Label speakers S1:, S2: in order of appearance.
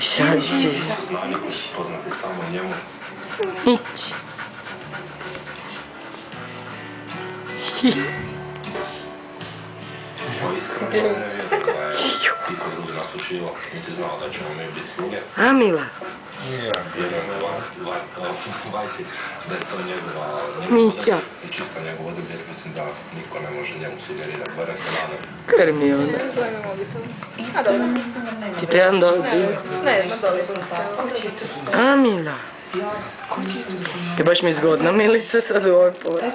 S1: Siedzi. Idź.
S2: A
S1: Mila. Nie, ne je je Vajti, da je to njegova,
S2: Mića.
S1: i čisto njegov odabir, mislim da niko ne može njemu sugerirati, barem se nadam.
S2: krmi onda.
S3: Zove me mobitel. A dobro.
S2: Ti trebam doći.
S3: Ne, ma dobro, se.
S2: Amila. Je baš mi zgodna Milica sad u ovoj pored.